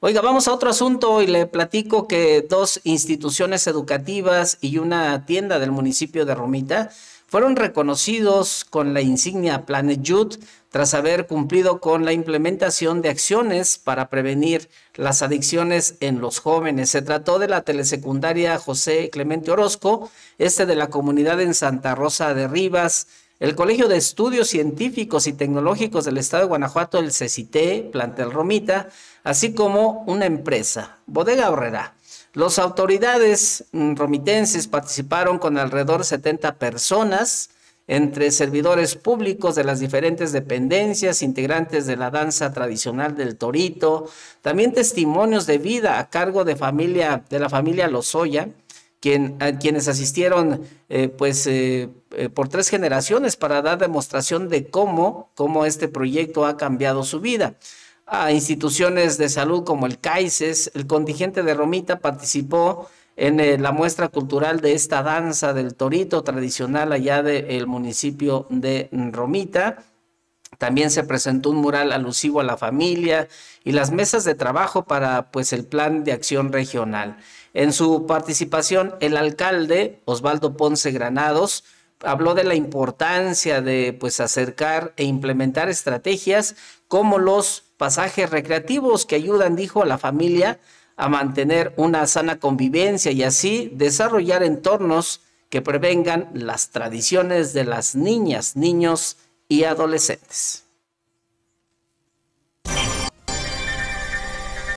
Oiga, vamos a otro asunto y le platico que dos instituciones educativas y una tienda del municipio de Romita fueron reconocidos con la insignia Planet Youth tras haber cumplido con la implementación de acciones para prevenir las adicciones en los jóvenes. Se trató de la telesecundaria José Clemente Orozco, este de la comunidad en Santa Rosa de Rivas, el Colegio de Estudios Científicos y Tecnológicos del Estado de Guanajuato, el CECITE, Plantel Romita, así como una empresa, Bodega Horrera. Las autoridades mm, romitenses participaron con alrededor de 70 personas, entre servidores públicos de las diferentes dependencias, integrantes de la danza tradicional del torito, también testimonios de vida a cargo de familia de la familia Lozoya, quien, quienes asistieron eh, pues eh, eh, por tres generaciones para dar demostración de cómo, cómo este proyecto ha cambiado su vida. A instituciones de salud como el CAICES, el contingente de Romita participó en eh, la muestra cultural de esta danza del torito tradicional allá del municipio de Romita. También se presentó un mural alusivo a la familia y las mesas de trabajo para pues el plan de acción regional. En su participación, el alcalde Osvaldo Ponce Granados habló de la importancia de pues acercar e implementar estrategias como los pasajes recreativos que ayudan, dijo, a la familia a mantener una sana convivencia y así desarrollar entornos que prevengan las tradiciones de las niñas, niños y adolescentes.